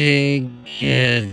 together.